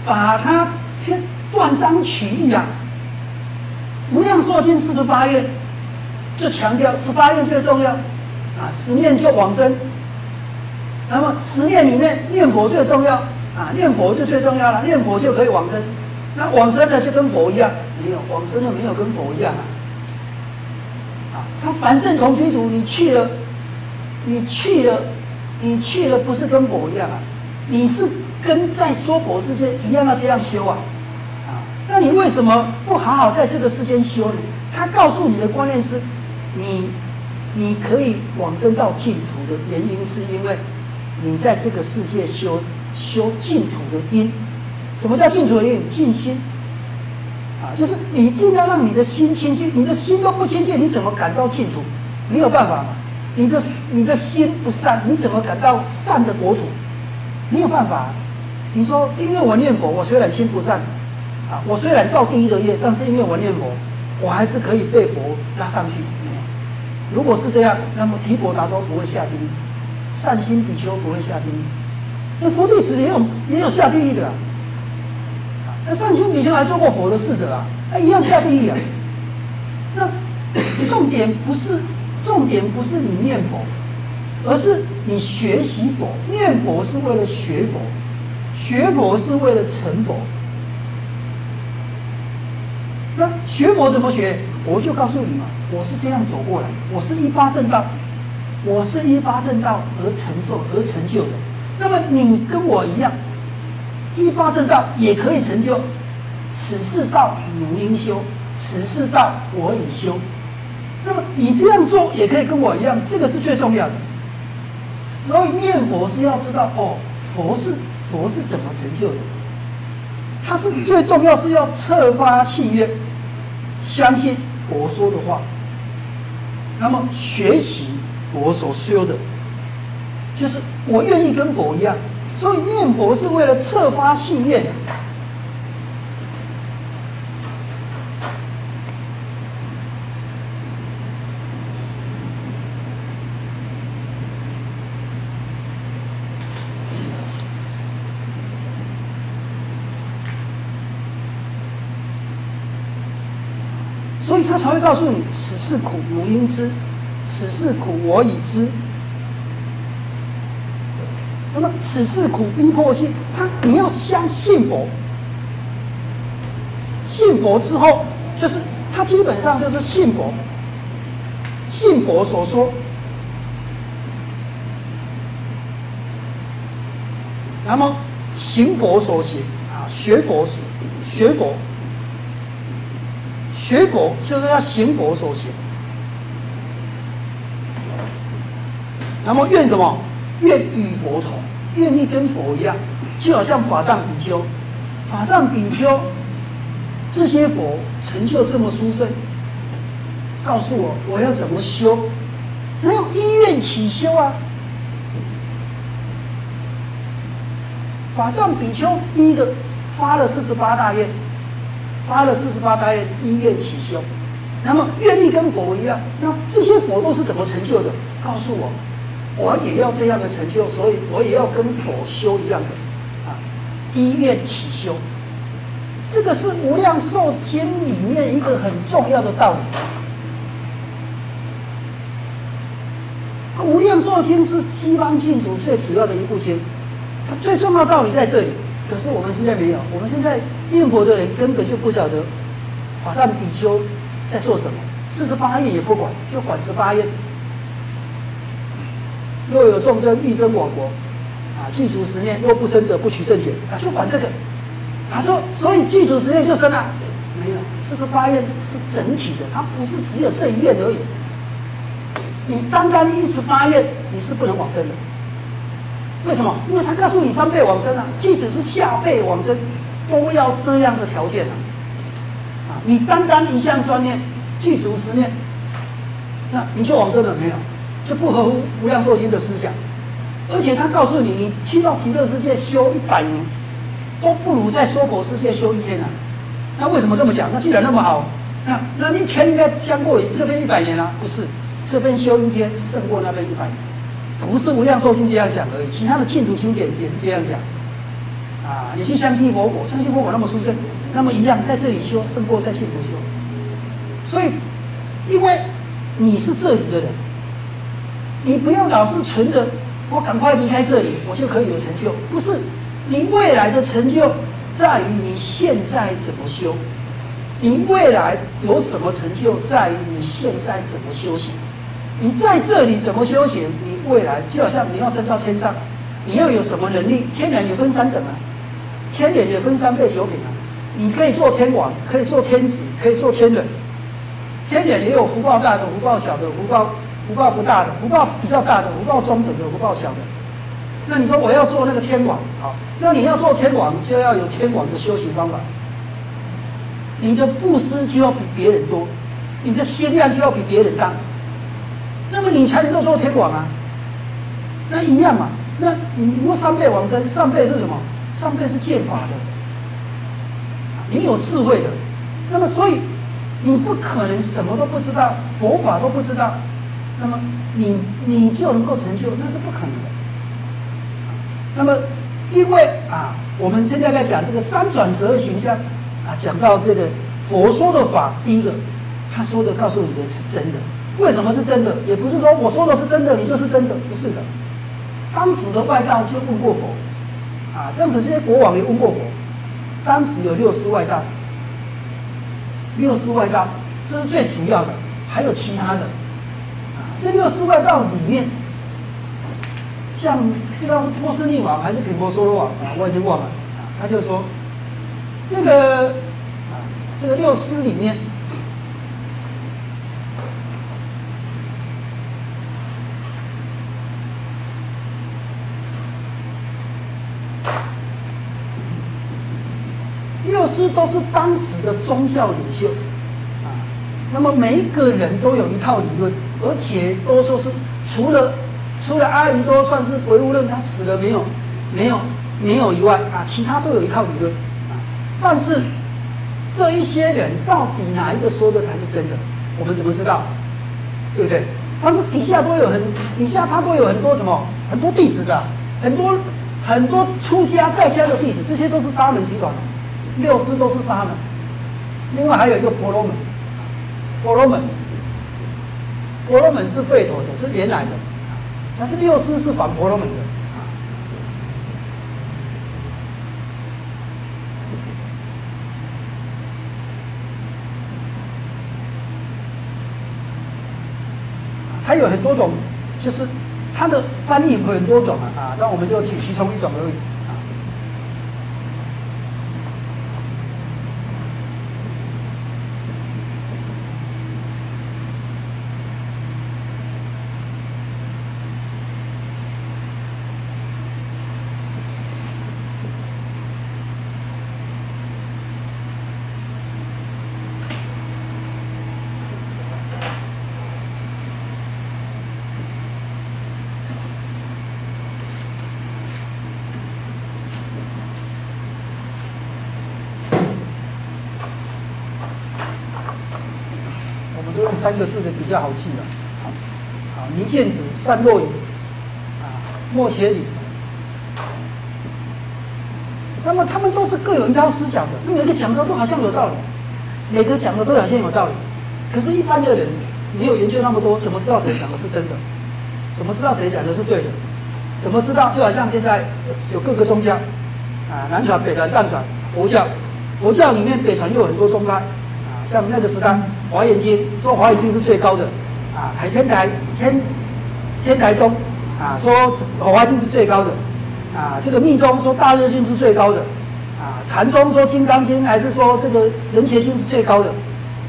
S1: 把它断章取义啊。无量寿经四十八愿，就强调十八愿最重要啊，十念就往生。那么十念里面念佛最重要啊，念佛就最重要了，念佛就可以往生。那往生的就跟佛一样，没有往生的没有跟佛一样啊。啊，他凡圣同居土，你去了，你去了，你去了不是跟佛一样啊，你是跟在娑婆世界一样要这样修啊。啊，那你为什么不好好在这个世间修呢？他告诉你的观念是，你你可以往生到净土的原因，是因为你在这个世界修修净土的因。什么叫净土的因？静心啊，就是你尽量让你的心清净，你的心都不清净，你怎么感召净土？没有办法嘛。你的你的心不善，你怎么感到善的国土？没有办法。你说，因为我念佛，我虽然心不善啊，我虽然造第一的业，但是因为我念佛，我还是可以被佛拉上去。如果是这样，那么提婆达多不会下地狱，善心比丘不会下地狱，那佛弟子也有也有下地狱的。啊那善心比丘还做过佛的侍者啊，那一样下地狱啊。那重点不是重点不是你念佛，而是你学习佛。念佛是为了学佛，学佛是为了成佛。那学佛怎么学？我就告诉你嘛，我是这样走过来，我是一八正道，我是一八正道而成受而成就的。那么你跟我一样，一八正道也可以成就。此世道汝应修，此世道我已修。那么你这样做也可以跟我一样，这个是最重要的。所以念佛是要知道哦，佛是佛是怎么成就的？他是最重要是要策发信愿，相信佛说的话，那么学习佛所修的，就是我愿意跟佛一样。所以念佛是为了策发信愿的。才会告诉你：此事苦，汝应知；此事苦，我已知。那么，此事苦逼迫性，他你要相信佛，信佛之后，就是他基本上就是信佛，信佛所说，那么行佛所行啊，学佛所学佛。学佛就是要行佛所行，那么愿什么？愿与佛同，愿意跟佛一样，就好像法藏比丘，法藏比丘这些佛成就这么殊胜，告诉我我要怎么修？那用医愿起修啊！法藏比丘第一个发了四十八大愿。发了四十八大愿，一愿起修，那么愿意跟佛一样，那这些佛都是怎么成就的？告诉我，我也要这样的成就，所以我也要跟佛修一样的啊，一愿起修，这个是《无量寿经》里面一个很重要的道理。《无量寿经》是西方净土最主要的一部经，它最重要道理在这里。可是我们现在没有，我们现在。念佛的人根本就不晓得法藏比丘在做什么，四十八愿也不管，就管十八愿。若有众生欲生我国，啊，具足十念，若不生者不取正觉，啊，就管这个。他说，所以具足十念就生了，没有四十八愿是整体的，它不是只有这一愿而已。你单单一十八愿，你是不能往生的。为什么？因为他告诉你三倍往生啊，即使是下辈往生。都要这样的条件啊！啊，你单单一项专念具足十念，那你就往生了没有？就不合乎无量寿经的思想。而且他告诉你，你去到极乐世界修一百年，都不如在娑婆世界修一天啊！那为什么这么讲？那既然那么好，那那你天应该相过这边一百年啊？不是，这边修一天胜过那边一百年，不是无量寿经这样讲而已，其他的净土经典也是这样讲。啊，你去相信佛果，相信佛果那么殊胜，那么一样在这里修胜过在净土修。所以，因为你是这里的人，你不要老是存着我赶快离开这里，我就可以有成就。不是，你未来的成就在于你现在怎么修。你未来有什么成就，在于你现在怎么修行。你在这里怎么修行，你未来就好像你要升到天上，你要有什么能力？天人也分三等啊。天人也分三倍九品啊，你可以做天王，可以做天子，可以做天人。天人也有福报大的、福报小的、福报福报不大的、福报比较大的、福报中等的、福报小的。那你说我要做那个天王，好，那你要做天王就要有天王的修行方法。你的布施就要比别人多，你的心量就要比别人大，那么你才能够做天王啊。那一样嘛，那你如果三倍往生，上辈是什么？上辈是见法的，你有智慧的，那么所以你不可能什么都不知道，佛法都不知道，那么你你就能够成就，那是不可能的。那么因为啊，我们现在在讲这个三转十二形象啊，讲到这个佛说的法，第一个他说的告诉你的是真的，为什么是真的？也不是说我说的是真的，你就是真的，不是的。当时的外道就问过佛。啊，正是这些国王也问过佛，当时有六师外道，六师外道这是最主要的，还有其他的，啊，这六师外道里面，像不知道是波斯匿王还是品婆娑罗王啊，我已经忘了啊，他就说，这个啊，这个六师里面。六师都是当时的宗教领袖，啊，那么每一个人都有一套理论，而且都说是除了除了阿姨多算是唯物论，他死了没有？没有没有以外啊，其他都有一套理论，啊，但是这一些人到底哪一个说的才是真的？我们怎么知道？对不对？但是底下都有很底下他都有很多什么很多弟子的，很多很多出家在家的弟子，这些都是沙门集团。六师都是沙门，另外还有一个婆罗门，婆罗门，婆罗门是吠陀的，是原来的，但是六师是反婆罗门的，啊，它有很多种，就是它的翻译很多种啊，啊，那我们就举其中一种而已。三个字的比较好记了，好，好，泥见子，善若愚，啊，莫且理。那么他们都是各有一套思想的，每个讲的都好像有道理，每个讲的都好像有道理。可是，一般的人没有研究那么多，怎么知道谁讲的是真的？怎么知道谁讲的是对的？怎么知道？就好像现在有各个宗教，啊，南传、北传、藏传、佛教，佛教里面北传又有很多宗派。像那个时代，《华严经》说《华严经》是最高的，啊，海天台天天台宗啊说《华严经》是最高的，啊，这个密宗说《大日经》是最高的，啊，禅宗说《金刚经》还是说这个《人觉经》是最高的，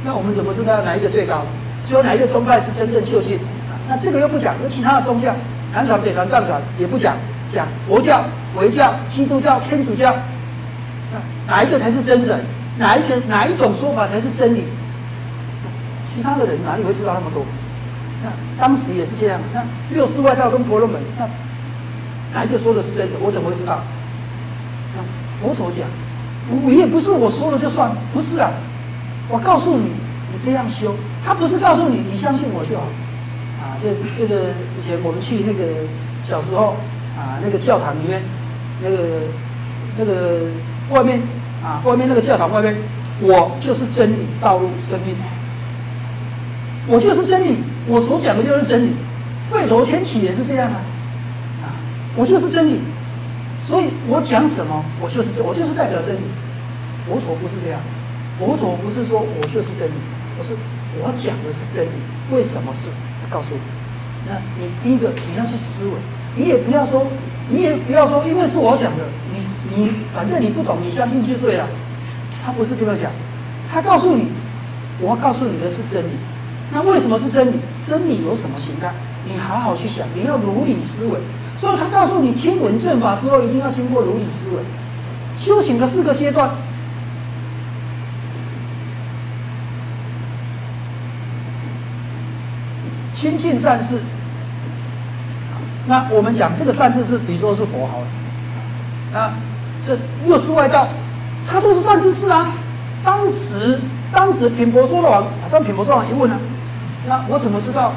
S1: 那我们怎么知道哪一个最高？说哪一个宗派是真正究竟？啊，那这个又不讲，那其他的宗教，南传、北传、藏传也不讲，讲佛教、回教、基督教、天主教，哪一个才是真神？哪一个哪一种说法才是真理？其他的人哪里会知道那么多？那当时也是这样。那六师外道跟婆罗门，那哪一个说的是真的？我怎么会知道？那佛陀讲，我也不是我说了就算，不是啊。我告诉你，你这样修，他不是告诉你，你相信我就好。啊，这这个以前我们去那个小时候啊，那个教堂里面，那个那个外面。啊，外面那个教堂外面，我就是真理、道路、生命。我就是真理，我所讲的就是真理。吠陀天启也是这样啊，啊，我就是真理，所以我讲什么，我就是我就是代表真理。佛陀不是这样，佛陀不是说我就是真理，不是我讲的是真理。为什么是？告诉我。那你第一个你要去思维，你也不要说，你也不要说，因为是我讲的。你反正你不懂，你相信就对了。他不是这么讲，他告诉你，我告诉你的是真理。那为什么是真理？真理有什么形态？你好好去想，你要如理思维。所以他告诉你，听闻正法之后，一定要经过如理思维。修行的四个阶段：亲近善事。那我们讲这个善事是，比如说是佛好了，那。这六师外道，他都是善知识啊。当时，当时品婆娑罗王，上品博说王一问啊，那我怎么知道？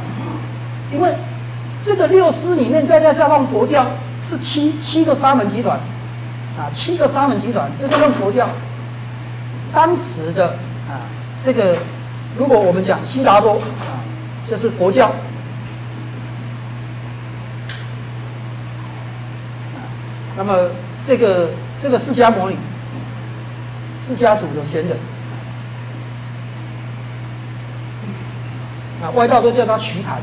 S1: 因为这个六师里面再加下放佛教是七七个沙门集团，啊，七个沙门集团再加上佛教，当时的啊，这个如果我们讲悉达多啊，就是佛教，那么。这个这个释迦牟尼，释迦族的贤人，啊，外道都叫他瞿昙，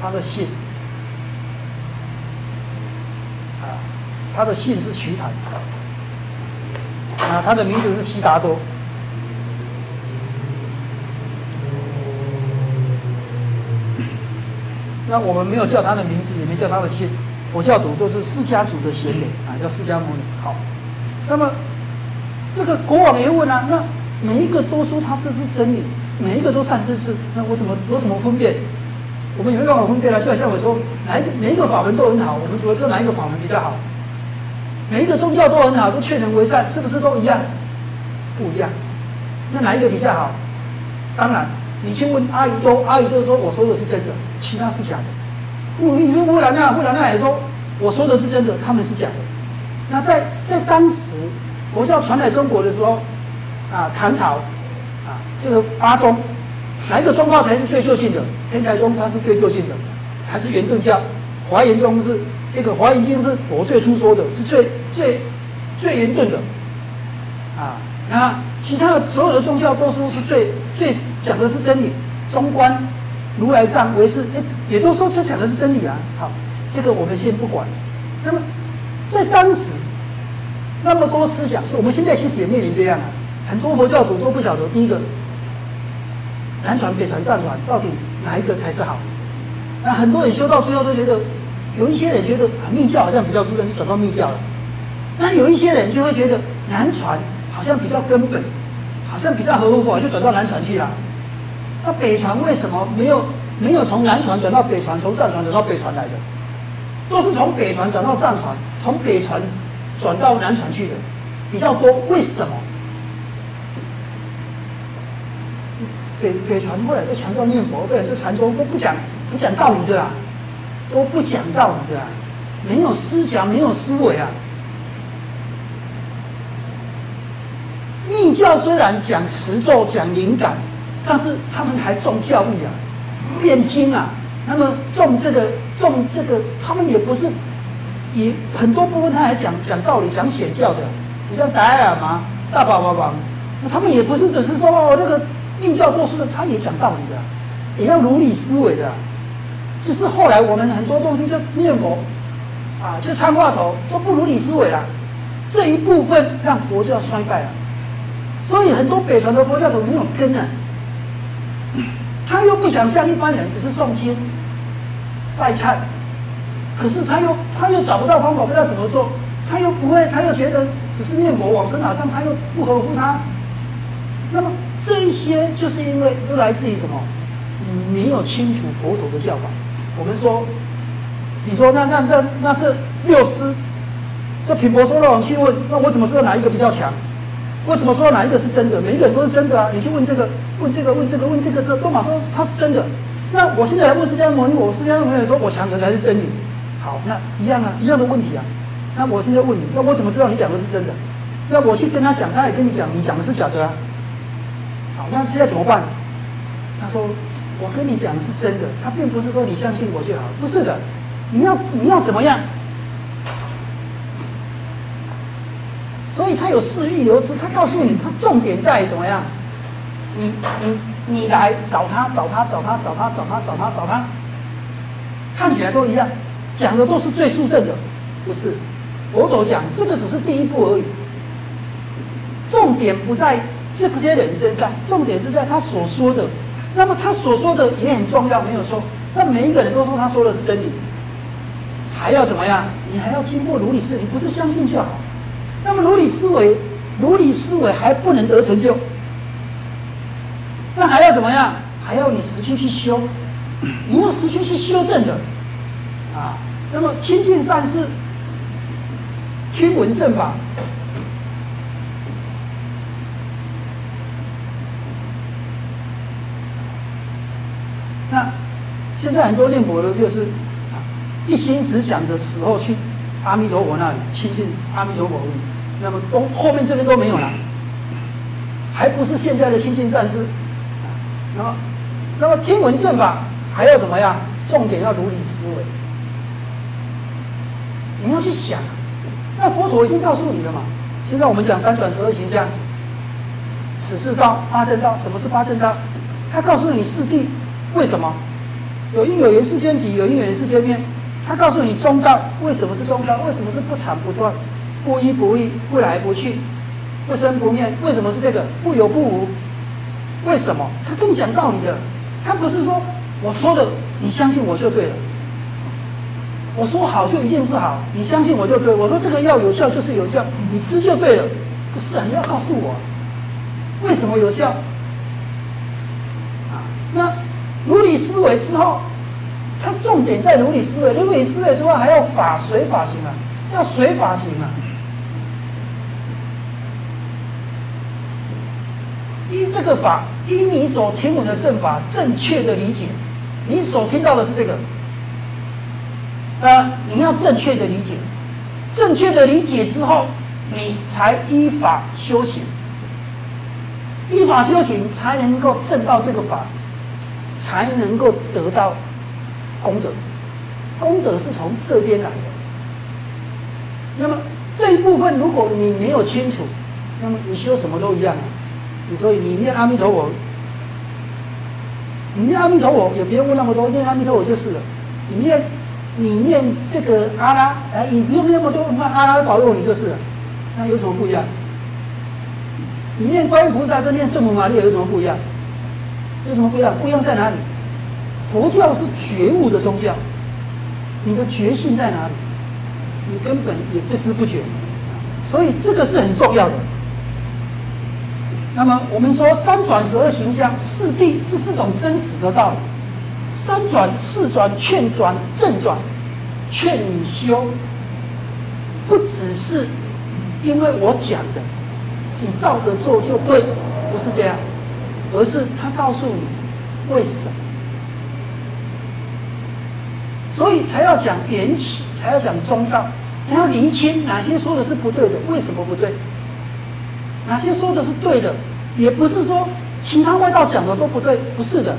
S1: 他的姓，啊，他的姓是瞿昙，啊，他的名字是悉达多。那我们没有叫他的名字，也没叫他的姓。佛教徒都是释迦族的贤人啊，叫释迦牟尼。好，那么这个国王也问啊，那每一个都说他这是真理，每一个都善知识，那我怎么我怎么分辨？我们有没有办法分辨呢？就好像我说，哪一每一个法门都很好，我们觉得哪一个法门比较好？每一个宗教都很好，都劝人为善，是不是都一样？不一样。那哪一个比较好？当然。你去问阿姨都，阿姨都说我说的是真的，其他是假的。乌你说乌兰那，乌兰那也说我说的是真的，他们是假的。那在在当时佛教传来中国的时候，啊，唐朝，啊，这个八宗，哪一个宗教才是最就近的？天台宗它是最就近的，才是圆顿教。华严宗是这个华严经是佛最初说的，是最最最圆顿的，啊，那。其他的所有的宗教都说是最最讲的是真理，中观、如来藏、唯识，也也都说这讲的是真理啊。好，这个我们先不管。那么在当时那么多思想，是我们现在其实也面临这样啊。很多佛教徒都不晓得，第一个南传、北传、藏传到底哪一个才是好？那很多人修到最后都觉得，有一些人觉得啊密教好像比较殊胜，就转到密教了。那有一些人就会觉得南传。好像比较根本，好像比较合乎法，就转到南传去了。那北传为什么没有没有从南传转到北传，从藏传转到北传来的？都是从北传转到藏传，从北传转到南传去的比较多。为什么？北北传后来都强调念佛，后来就禅宗都不讲不讲道理的啊，都不讲道理的，没有思想，没有思维啊。密教虽然讲持咒、讲灵感，但是他们还重教义啊，辩经啊，那么重这个重这个，他们也不是，以很多部分他还讲讲道理、讲显教的。你像达赖喇嘛、大宝宝王，他们也不是只是说哦，那个密教多数的，他也讲道理的，也要如理思维的。就是后来我们很多东西就念佛啊，就参话头都不如理思维了，这一部分让佛教衰败了。所以很多北传的佛教徒没有根啊，他又不想像一般人只是诵经、拜忏，可是他又他又找不到方法，不知道怎么做，他又不会，他又觉得只是念佛往生好像他又不合乎他。那么这一些就是因为都来自于什么？你没有清楚佛陀的教法。我们说，你说那那那那这六师，这品婆娑罗王去问，那我怎么知道哪一个比较强？我怎么说哪一个是真的？每一个人都是真的啊！你去问这个，问这个，问这个，问这个，这都马说他是真的。那我现在来问释迦牟尼，我释迦牟尼说我强的才是真理。好，那一样啊，一样的问题啊。那我现在问你，那我怎么知道你讲的是真的？那我去跟他讲，他也跟你讲，你讲的是假的啊。好，那现在怎么办？他说我跟你讲是真的，他并不是说你相信我就好，不是的，你要你要怎么样？所以他有四欲流之，他告诉你，他重点在怎么样？你你你来找他，找他，找他，找他，找他，找他，找他，看起来都一样，讲的都是最殊胜的，不是？佛陀讲这个只是第一步而已，重点不在这些人身上，重点是在他所说的。那么他所说的也很重要，没有错。但每一个人都说他说的是真理，还要怎么样？你还要经过如理思，你不是相信就好。那么如理思维，如理思维还不能得成就，那还要怎么样？还要你实际去修，你要实际去修正的，啊，那么亲近善事，听闻正法，那现在很多念佛的，就是一心只想着死后去。阿弥陀佛那里亲近阿弥陀佛，那么都后面这边都没有了，还不是现在的亲近善事。那么，那么听闻正法还要怎么样？重点要如理思维。你要去想。那佛陀已经告诉你了嘛？现在我们讲三转十二形象，此是道，八正道。什么是八正道？他告诉你四谛，为什么？有因有缘世间集，有因有缘世间灭。他告诉你中道，为什么是中道？为什么是不产不断、不依不异、不来不去、不生不灭？为什么是这个不有不无？为什么？他跟你讲道理的，他不是说我说的你相信我就对了。我说好就一定是好，你相信我就对。我说这个药有效就是有效，你吃就对了。不是啊，你要告诉我为什么有效。啊，那如理思维之后，他重点在如理思维。如理思维之外还要法随法行啊，要随法行啊。依这个法，依你所听闻的正法，正确的理解，你所听到的是这个。那你要正确的理解，正确的理解之后，你才依法修行，依法修行才能够证到这个法，才能够得到功德，功德是从这边来的。那么这一部分如果你没有清楚，那么你修什么都一样。所以你念阿弥陀佛，你念阿弥陀佛也别问那么多，念阿弥陀佛就是了，你念。你念这个阿拉，哎，你不用那么多，那阿拉保佑你就是了。那有什么不一样？你念观音菩萨跟念圣母玛利亚有什么不一样？有什么不一样？不一样在哪里？佛教是觉悟的宗教，你的觉性在哪里？你根本也不知不觉，所以这个是很重要的。那么我们说三转十二行相，四谛是四种真实的道理。三转四转劝转正转，劝你修，不只是因为我讲的，你照着做就对，不是这样，而是他告诉你为什么，所以才要讲缘起，才要讲中道，还要厘清哪些说的是不对的，为什么不对，哪些说的是对的，也不是说其他味道讲的都不对，不是的。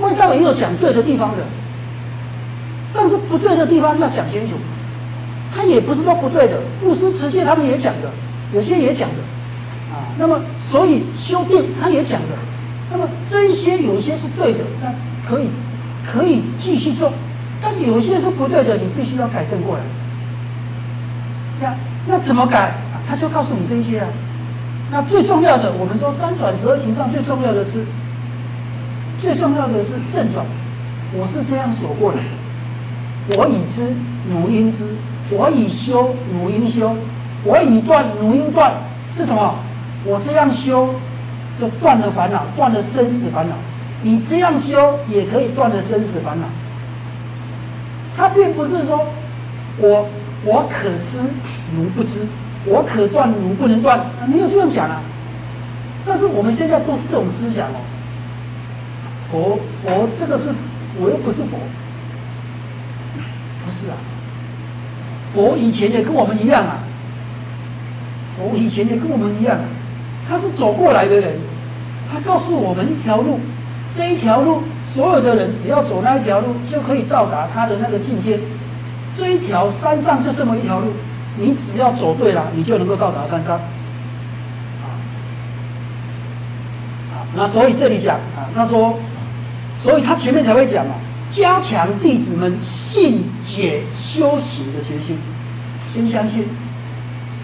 S1: 味道也有讲对的地方的，但是不对的地方要讲清楚。他也不是都不对的，布施持戒他们也讲的，有些也讲的，啊，那么所以修定他也讲的，那么这一些有一些是对的，那可以可以继续做，但有些是不对的，你必须要改正过来。那那怎么改？他就告诉你这些啊。那最重要的，我们说三转十二行上最重要的是。最重要的是正转，我是这样说过来的。我已知，汝应知；我已修，汝应修；我已断，汝应断。是什么？我这样修，就断了烦恼，断了生死烦恼。你这样修，也可以断了生死烦恼。他并不是说，我我可知，汝不知；我可断，汝不能断。没有这样讲啊。但是我们现在都是这种思想哦。佛佛，这个是我又不是佛，不是啊。佛以前也跟我们一样啊，佛以前也跟我们一样，他是走过来的人，他告诉我们一条路，这一条路所有的人只要走那一条路就可以到达他的那个境界。这一条山上就这么一条路，你只要走对了，你就能够到达山上。啊，好，那所以这里讲啊，他说。所以他前面才会讲嘛，加强弟子们信解修行的决心，先相信，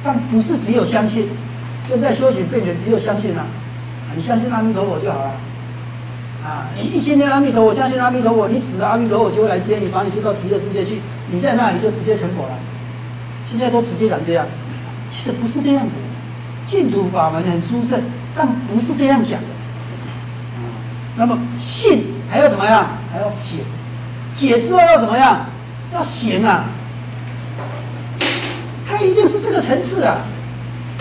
S1: 但不是只有相信，现在修行变成只有相信了，你相信阿弥陀佛就好了，啊，你一心念阿弥陀佛，相信阿弥陀佛，你死了阿弥陀佛就会来接你，把你接到极乐世界去，你在那里就直接成佛了。现在都直接讲这样，其实不是这样子，净土法门很殊胜，但不是这样讲的，啊，那么信。还要怎么样？还要解，解之后要怎么样？要行啊！它一定是这个层次啊。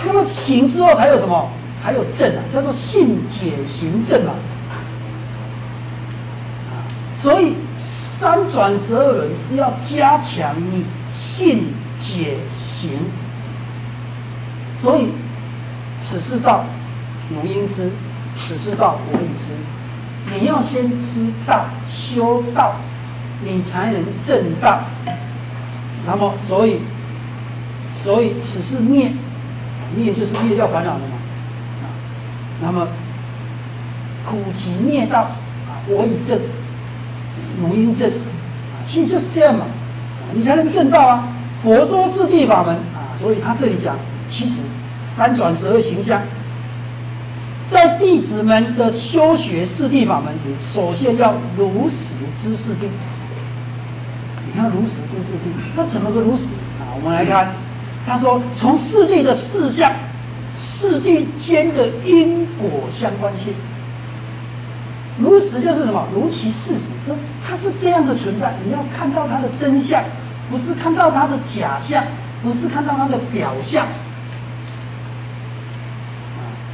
S1: 那么行之后才有什么？才有正啊，叫做信解行正啊。所以三转十二轮是要加强你信解行。所以此世道，汝应知；此世道，我已知。你要先知道修道，你才能正道。那么所以所以此是灭，灭就是灭掉烦恼了嘛。啊，那么苦集灭道啊，我以正，母因正啊，其实就是这样嘛，你才能正道啊。佛说四谛法门啊，所以他这里讲，其实三转十二形象，在弟子们的修学四谛法门时，首先要如实知四谛。你看如实知四谛，那怎么个如实啊？我们来看，他说从四谛的事相，四谛间的因果相关性。如实就是什么？如其事实，那它是这样的存在，你要看到它的真相。不是看到它的假象，不是看到它的表象，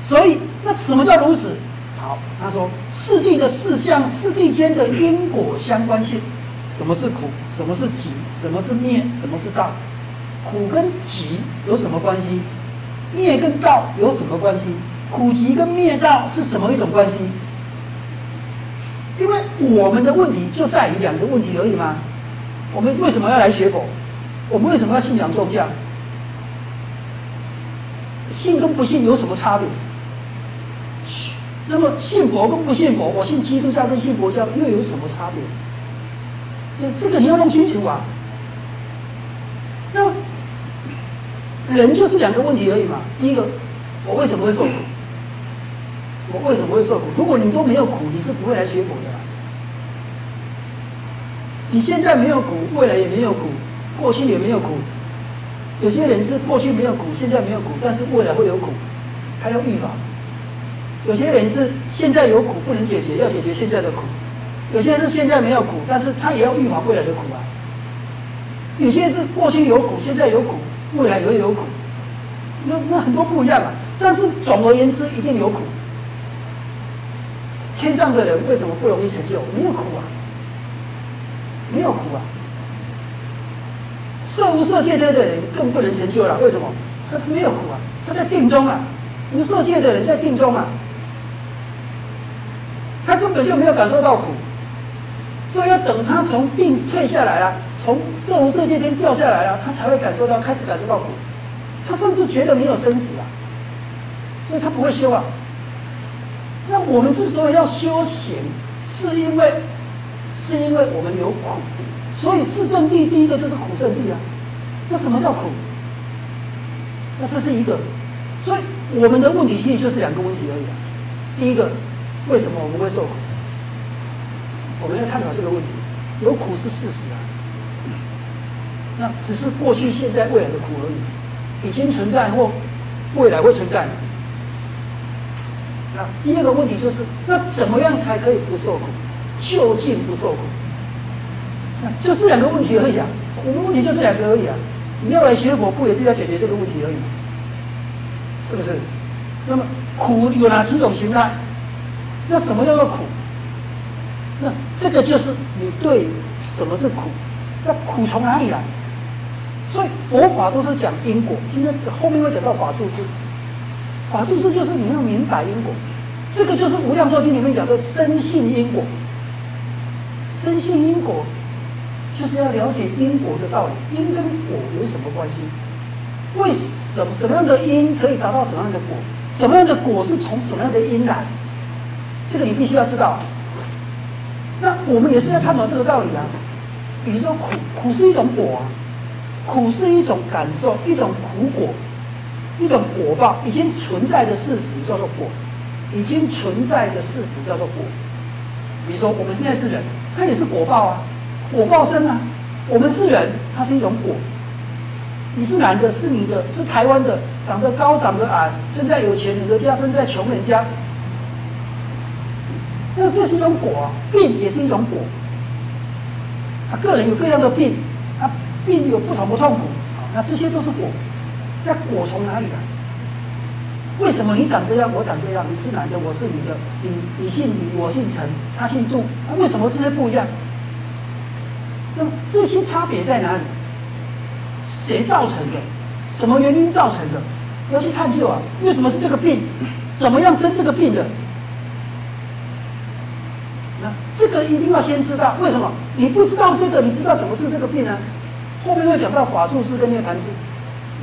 S1: 所以那什么叫如此？好，他说四谛的四相，四谛间的因果相关性，什么是苦？什么是集？什么是灭？什么是道？苦跟集有什么关系？灭跟道有什么关系？苦集跟灭道是什么一种关系？因为我们的问题就在于两个问题而已吗？我们为什么要来学佛？我们为什么要信仰宗教？信跟不信有什么差别？那么信佛跟不信佛，我信基督教跟信佛教又有什么差别？这个你要弄清楚啊。那人就是两个问题而已嘛。第一个，我为什么会受苦？我为什么会受苦？如果你都没有苦，你是不会来学佛的。你现在没有苦，未来也没有苦，过去也没有苦。有些人是过去没有苦，现在没有苦，但是未来会有苦，他要预防。有些人是现在有苦不能解决，要解决现在的苦。有些人是现在没有苦，但是他也要预防未来的苦啊。有些人是过去有苦，现在有苦，未来也会有苦。那那很多不一样啊。但是总而言之，一定有苦。天上的人为什么不容易成就？没有苦啊。没有苦啊，色无色界的人更不能成就了。为什么？他没有苦啊，他在定中啊。无色界的人在定中啊，他根本就没有感受到苦，所以要等他从定退下来了，从色无色界天掉下来了，他才会感受到开始感受到苦。他甚至觉得没有生死啊，所以他不会修啊。那我们之所以要修行，是因为。是因为我们有苦，所以四圣地第一个就是苦圣地啊。那什么叫苦？那这是一个，所以我们的问题其实就是两个问题而已啊。第一个，为什么我们会受苦？我们要探讨这个问题。有苦是事实啊，那只是过去、现在、未来的苦而已，已经存在或未来会存在。那第二个问题就是，那怎么样才可以不受苦？就近不受苦，那就是两个问题而已啊。我们问题就是两个而已啊。你要来学佛，不也是要解决这个问题而已？是不是？那么苦有哪几种形态？那什么叫做苦？那这个就是你对什么是苦？那苦从哪里来？所以佛法都是讲因果。今天后面会讲到法住智，法住智就是你要明白因果。这个就是《无量寿经》里面讲的深信因果。深信因果，就是要了解因果的道理。因跟果有什么关系？为什么什么样的因可以达到什么样的果？什么样的果是从什么样的因来？这个你必须要知道。那我们也是要探讨这个道理啊。比如说苦，苦是一种果啊，苦是一种感受，一种苦果，一种果报，已经存在的事实叫做果，已经存在的事实叫做果。比如说我们现在是人。它也是果报啊，果报生啊。我们是人，它是一种果。你是男的，是女的，是台湾的，长得高，长得矮，生在有钱人的家，生在穷人家。那这是一种果啊，病也是一种果。他个人有各样的病，他病有不同的痛苦，那这些都是果。那果从哪里来？为什么你长这样，我长这样？你是男的，我是女的。你你姓李，我姓陈，他姓杜。那为什么这些不一样？那么这些差别在哪里？谁造成的？什么原因造成的？要去探究啊！为什么是这个病？怎么样生这个病的？那这个一定要先知道。为什么？你不知道这个，你不知道怎么治这个病呢？后面会讲到法术师跟涅盘师，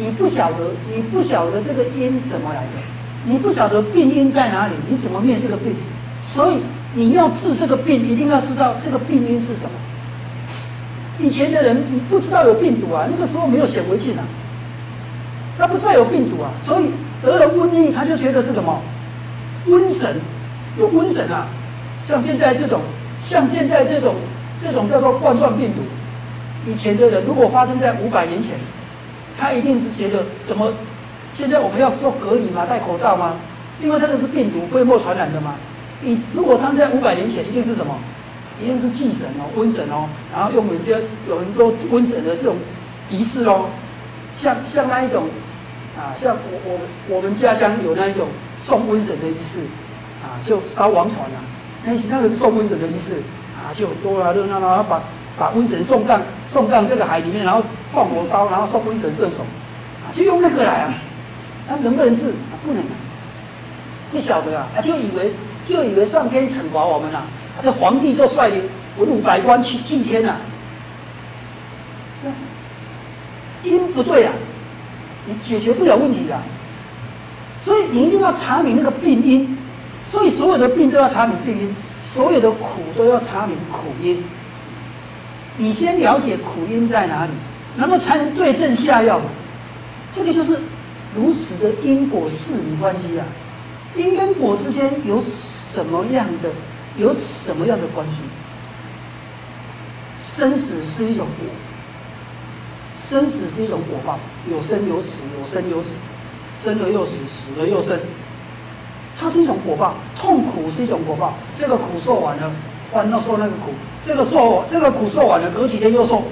S1: 你不晓得，你不晓得这个因怎么来的，你不晓得病因在哪里，你怎么灭这个病？所以你要治这个病，一定要知道这个病因是什么。以前的人不知道有病毒啊，那个时候没有显微镜啊，他不知道有病毒啊，所以得了瘟疫，他就觉得是什么瘟神，有瘟神啊。像现在这种，像现在这种，这种叫做冠状病毒。以前的人如果发生在五百年前，他一定是觉得怎么？现在我们要做隔离嘛，戴口罩吗？因为这个是病毒飞沫传染的嘛。以如果发生在五百年前，一定是什么？一定是祭神哦，瘟神哦，然后用人家有很多瘟神的这种仪式哦，像像那一种啊，像我我我们家乡有那一种送瘟神的仪式啊，就烧王船啊，那那个是送瘟神的仪式啊，就很多啊热闹啊，把把瘟神送上送上这个海里面，然后放火烧，然后送瘟神圣种，就用那个来啊，那能不能治？不能啊，不晓得啊，他就以为就以为上天惩罚我们了。这皇帝就率领文武百官去祭天了，因不对啊，你解决不了问题的，所以你一定要查明那个病因，所以所有的病都要查明病因，所有的苦都要查明苦因。你先了解苦因在哪里，然后才能对症下药。这个就是如此的因果事理关系啊，因跟果之间有什么样的？有什么样的关系？生死是一种果，生死是一种果报，有生有死，有生有死，生了又死，死了又生，它是一种果报。痛苦是一种果报，这个苦受完了，换要受那个苦，这个受这个苦受完了，隔几天又受，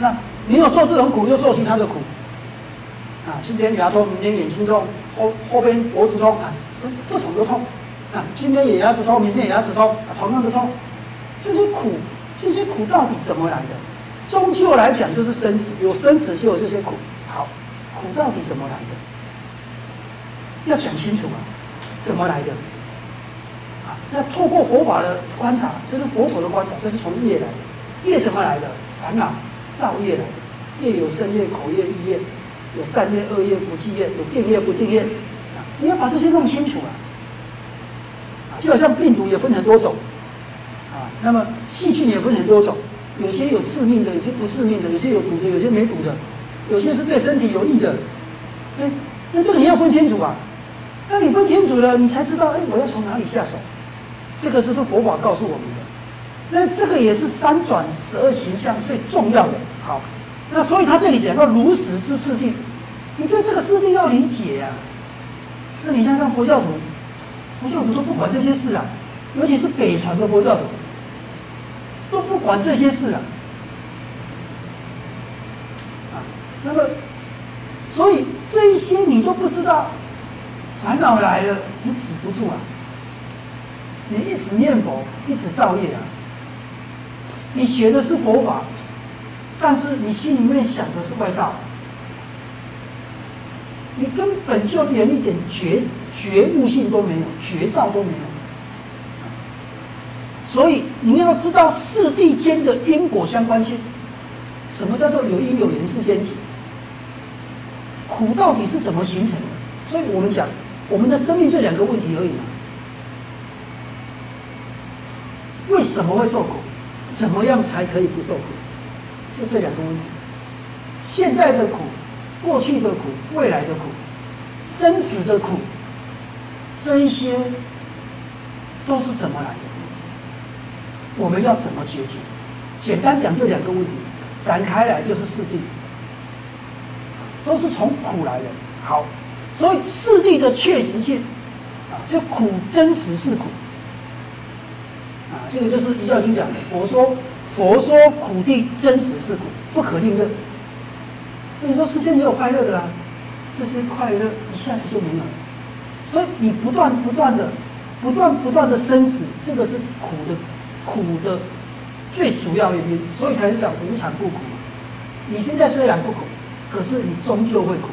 S1: 那你有受这种苦，又受其他的苦。啊，今天牙痛，明天眼睛痛，后后边脖子痛啊，不同的痛。啊，今天也牙齿痛，明天也牙齿痛，同样的痛，这些苦，这些苦到底怎么来的？终究来讲就是生死，有生死就有这些苦。好，苦到底怎么来的？要讲清楚啊，怎么来的？那透过佛法的观察，就是佛陀的观察，这是从业来的。业怎么来的？烦恼造业来的。业有身业、口业、意业，有善业、恶业、不计业，有定业、不定业。你要把这些弄清楚啊。就好像病毒也分很多种，啊，那么细菌也分很多种，有些有致命的，有些不致命的，有些有毒的，有些没毒的，有些是对身体有益的，哎，那这个你要分清楚啊，那你分清楚了，你才知道，哎，我要从哪里下手，这个是说佛法告诉我们的，那这个也是三转十二形象最重要的。好，那所以他这里讲到如实之四谛，你对这个四谛要理解啊，那你像像佛教徒。佛教徒都不管这些事啊，尤其是北传的佛教徒，都不管这些事啊。啊，那么，所以这一些你都不知道，烦恼来了，你止不住啊。你一直念佛，一直造业啊。你学的是佛法，但是你心里面想的是外道。你根本就连一点觉觉悟性都没有，觉照都没有，所以你要知道四地间的因果相关性。什么叫做有因有缘世间体？苦到底是怎么形成的？所以我们讲，我们的生命就两个问题而已嘛。为什么会受苦？怎么样才可以不受苦？就这两个问题。现在的苦。过去的苦，未来的苦，生死的苦，这一些都是怎么来的？我们要怎么解决？简单讲就两个问题，展开来就是四谛，都是从苦来的。好，所以四谛的确实性啊，就苦真实是苦，这个就是一教经讲的，佛说佛说苦地真实是苦，不可令认。那你说世间也有快乐的啊，这些快乐一下子就没有了，所以你不断不断的、不断不断的生死，这个是苦的苦的最主要原因，所以才讲无常不苦。你现在虽然不苦，可是你终究会苦。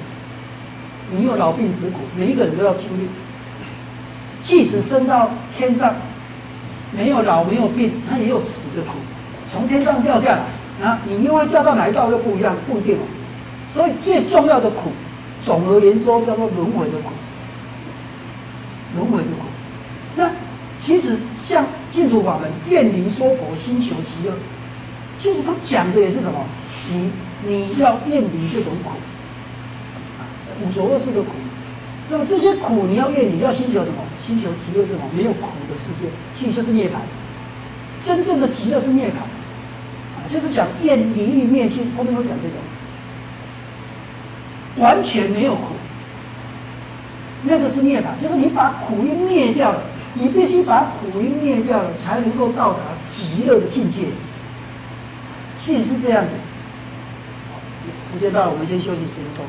S1: 你有老病死苦，每一个人都要经历。即使升到天上，没有老没有病，他也有死的苦，从天上掉下来，那你又会掉到哪一道又不一样，不一定哦。所以最重要的苦，总而言之叫做轮回的苦，轮回的苦。那其实像净土法门，愿离娑婆，心求极乐，其实他讲的也是什么？你你要厌离这种苦，五浊恶世的苦。那么这些苦你要厌你，要心求什么？心求极乐是什么？没有苦的世界，其实就是涅槃。真正的极乐是涅槃，啊，就是讲厌离欲灭尽，后面会讲这个。完全没有苦，那个是涅槃，就是你把苦因灭掉了，你必须把苦因灭掉了，才能够到达极乐的境界。其实是这样子。时间到了，我们先休息十分钟。